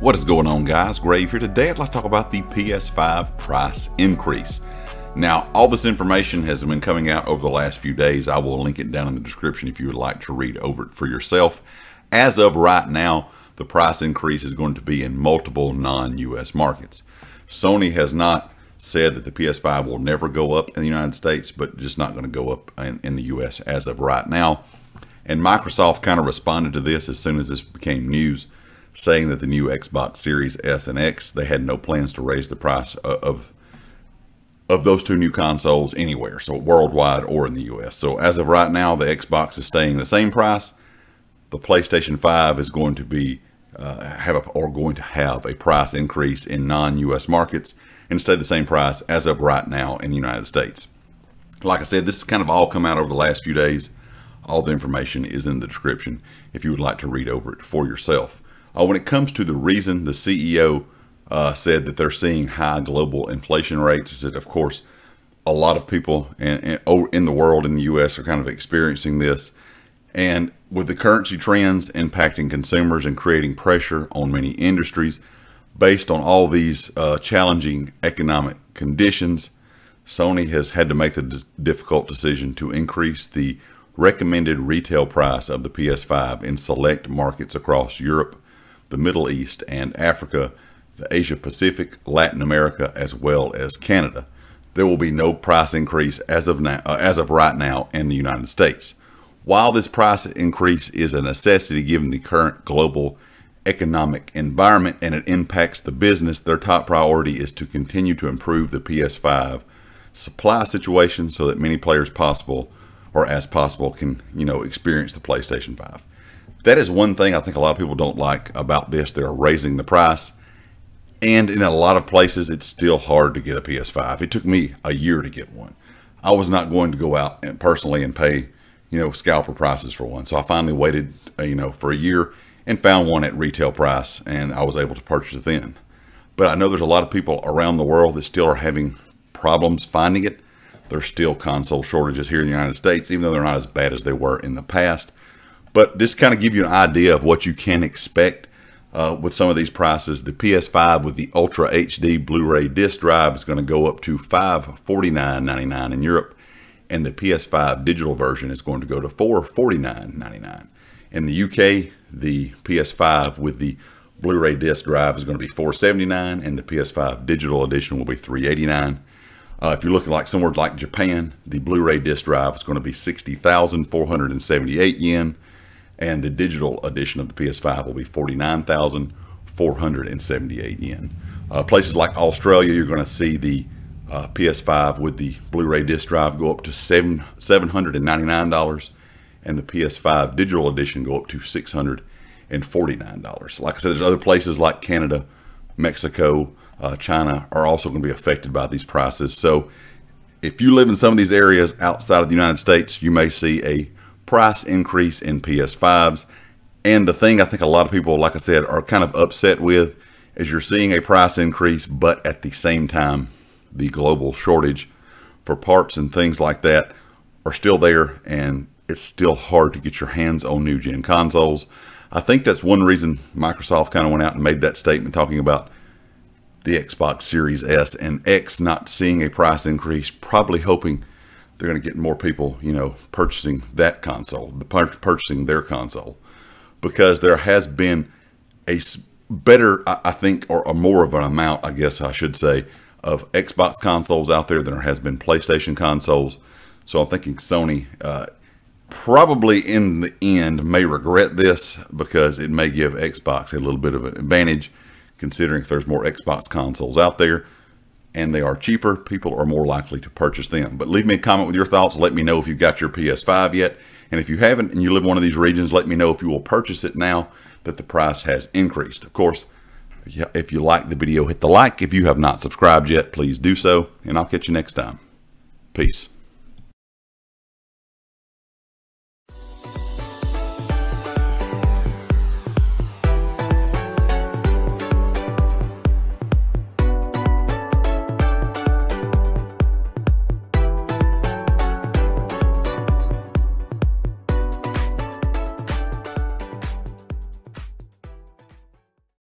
What is going on guys? Grave here. Today I'd like to talk about the PS5 price increase. Now all this information has been coming out over the last few days. I will link it down in the description if you would like to read over it for yourself. As of right now, the price increase is going to be in multiple non-US markets. Sony has not said that the PS5 will never go up in the United States, but just not going to go up in, in the US as of right now. And Microsoft kind of responded to this as soon as this became news saying that the new Xbox Series S and X, they had no plans to raise the price of of those two new consoles anywhere, so worldwide or in the US. So as of right now, the Xbox is staying the same price. The PlayStation 5 is going to be uh, have a, or going to have a price increase in non-US markets and stay the same price as of right now in the United States. Like I said, this has kind of all come out over the last few days. All the information is in the description if you would like to read over it for yourself. Uh, when it comes to the reason the CEO uh, said that they're seeing high global inflation rates, is that of course a lot of people in, in, in the world in the U.S. are kind of experiencing this, and with the currency trends impacting consumers and creating pressure on many industries, based on all these uh, challenging economic conditions, Sony has had to make the difficult decision to increase the recommended retail price of the PS5 in select markets across Europe the Middle East and Africa, the Asia Pacific, Latin America, as well as Canada. There will be no price increase as of now, uh, as of right now in the United States. While this price increase is a necessity given the current global economic environment and it impacts the business, their top priority is to continue to improve the PS5 supply situation so that many players possible or as possible can, you know, experience the PlayStation 5. That is one thing I think a lot of people don't like about this. They're raising the price. And in a lot of places, it's still hard to get a PS5. It took me a year to get one. I was not going to go out and personally and pay, you know, scalper prices for one. So I finally waited, uh, you know, for a year and found one at retail price and I was able to purchase it then. But I know there's a lot of people around the world that still are having problems finding it. There's still console shortages here in the United States, even though they're not as bad as they were in the past. But this kind of give you an idea of what you can expect uh, with some of these prices. The PS5 with the Ultra HD Blu-ray disc drive is going to go up to $549.99 in Europe, and the PS5 digital version is going to go to $449.99. In the UK, the PS5 with the Blu-ray disc drive is going to be 479, and the PS5 digital edition will be 389. Uh, if you're looking like somewhere like Japan, the Blu-ray disc drive is going to be 60,478 yen and the digital edition of the PS5 will be 49,478 yen. Uh, places like Australia, you're going to see the uh, PS5 with the Blu-ray disc drive go up to seven $799 and the PS5 digital edition go up to $649. Like I said, there's other places like Canada, Mexico, uh, China are also going to be affected by these prices. So if you live in some of these areas outside of the United States, you may see a price increase in PS5s. And the thing I think a lot of people, like I said, are kind of upset with is you're seeing a price increase, but at the same time, the global shortage for parts and things like that are still there, and it's still hard to get your hands on new gen consoles. I think that's one reason Microsoft kind of went out and made that statement talking about the Xbox Series S and X not seeing a price increase, probably hoping they're going to get more people, you know, purchasing that console, the purchasing their console, because there has been a better, I think, or a more of an amount, I guess I should say, of Xbox consoles out there than there has been PlayStation consoles. So I'm thinking Sony uh, probably in the end may regret this because it may give Xbox a little bit of an advantage considering if there's more Xbox consoles out there and they are cheaper, people are more likely to purchase them. But leave me a comment with your thoughts. Let me know if you've got your PS5 yet. And if you haven't and you live in one of these regions, let me know if you will purchase it now that the price has increased. Of course, if you like the video, hit the like. If you have not subscribed yet, please do so. And I'll catch you next time. Peace.